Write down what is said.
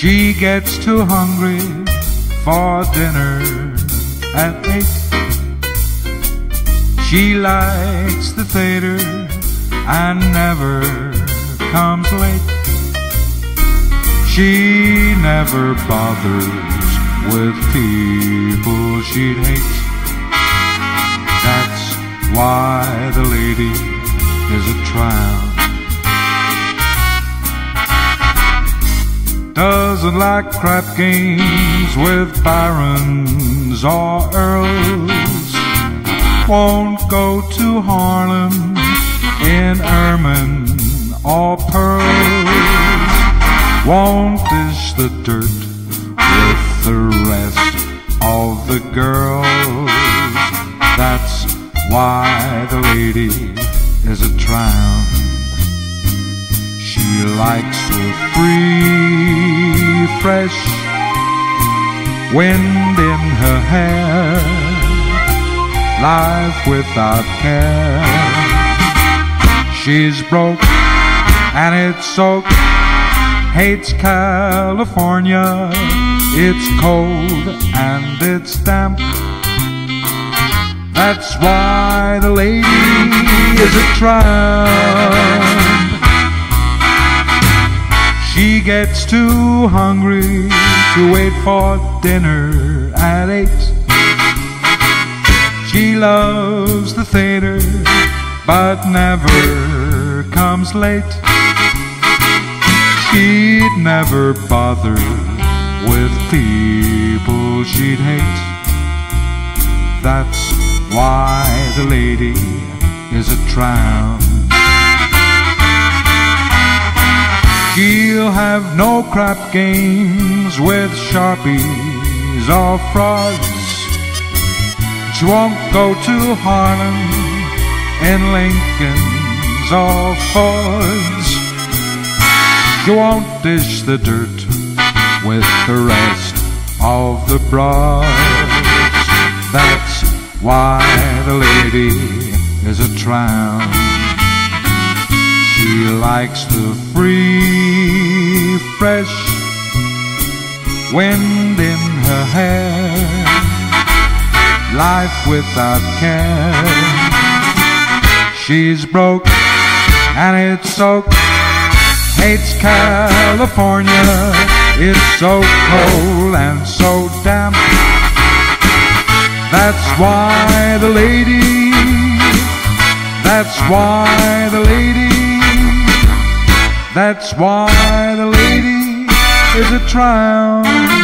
She gets too hungry for dinner at eight. She likes the theater and never comes late. She never bothers with people she'd hate. That's why the lady is a tramp. Doesn't like crap games with barons or earls. Won't go to Harlem in ermine or pearls. Won't dish the dirt with the rest of the girls. That's why the lady is a tramp. She likes the free, fresh wind in her hair, life without care. She's broke and it's soaked, hates California. It's cold and it's damp. That's why the lady is a tramp. She gets too hungry to wait for dinner at eight. She loves the theater, but never comes late. She'd never bother with people she'd hate. That's why the lady is a tramp. She'll have no crap games with sharpies or frauds. She won't go to Harlem in Lincolns or Fords. She won't dish the dirt with the rest of the broads. That's why the lady is a tramp. She likes the free, fresh wind in her hair, life without care. She's broke and it's soaked, hates California. It's so cold and so damp. That's why the lady, that's why the lady, that's why the lady is a tramp.